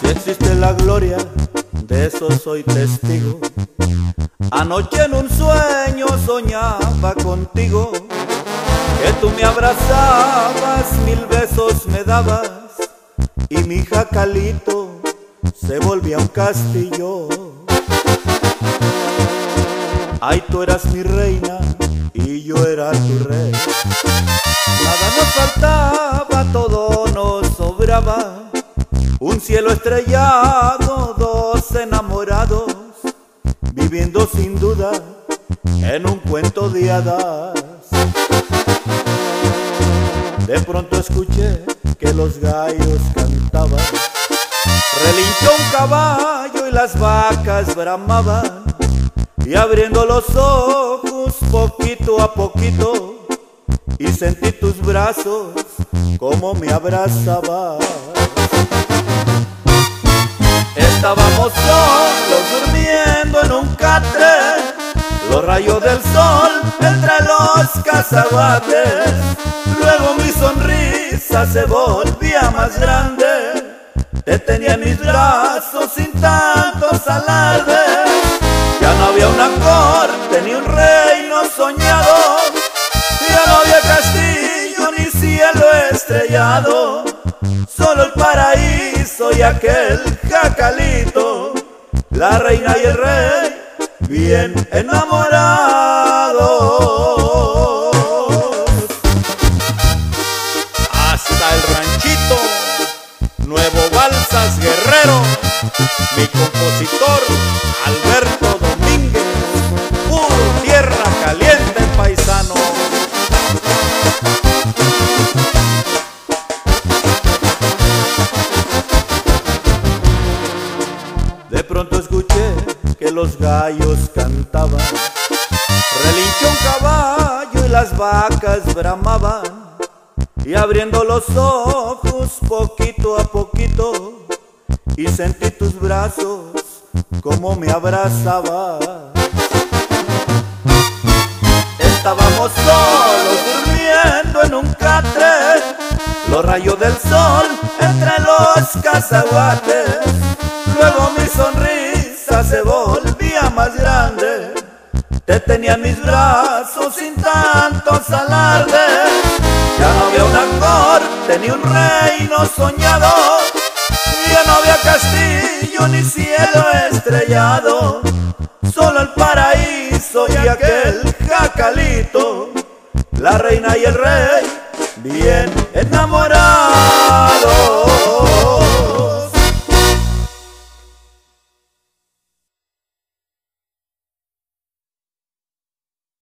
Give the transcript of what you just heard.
Si existe la gloria, de eso soy testigo. Anoche en un sueño soñaba contigo, que tú me abrazabas, mil besos me dabas, y mi jacalito se volvía un castillo. Ay, tú eras mi reina y yo era tu rey. Nada nos faltaba, todo nos sobraba. Un cielo estrellado, dos enamorados, viviendo sin duda en un cuento de hadas. De pronto escuché que los gallos cantaban, relinchó un caballo y las vacas bramaban, y abriendo los ojos poquito a poquito, y sentí tus brazos como me abrazabas. Estábamos solos durmiendo en un catre, los rayos del sol entre los cazaguates. Luego mi sonrisa se volvía más grande, te tenía en mis brazos sin tantos alardes. Ya no había una corte ni un reino soñado, ya no había castillo ni cielo estrellado, solo el paraíso y aquel jacalito, la reina y el rey, bien enamorados. Nuevo Balsas Guerrero, mi compositor Alberto Domínguez, puro tierra caliente paisano. De pronto escuché que los gallos cantaban, relinchó un caballo y las vacas bramaban, y abriendo los ojos poquito a poquito, y sentí tus brazos como me abrazabas. Estábamos solos durmiendo en un catre, los rayos del sol entre los cazaguates. Luego mi sonrisa se volvía más grande, te tenía en mis brazos sin tantos alardes. Ya no había una corte ni un reino soñado, ya no había castillo ni cielo estrellado, solo el paraíso y aquel jacalito, la reina y el rey, bien enamorados.